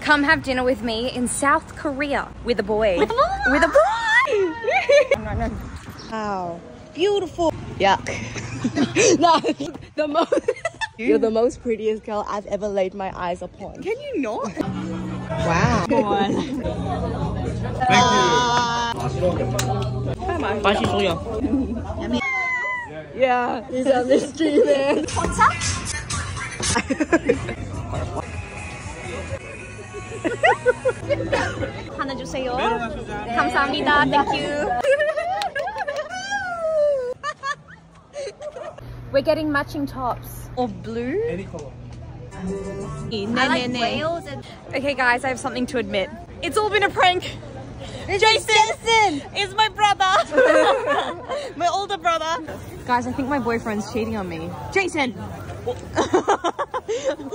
Come have dinner with me in South Korea with a boy. With a boy. With a boy. Wow. Beautiful. Yuck. no, the most. You're the most prettiest girl I've ever laid my eyes upon. Can you not? Wow. Go on. 맛있어요. Yeah, he's a mystery man. 하나 주세요. 감사합니다. Thank you. We're getting matching tops of blue. Any color. I like whales. And... Okay, guys, I have something to admit. It's all been a prank. Jason, is my brother, my older brother. Guys, I think my boyfriend's cheating on me. Jason. what?